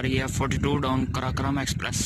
आ रही है 42 down Karakoram express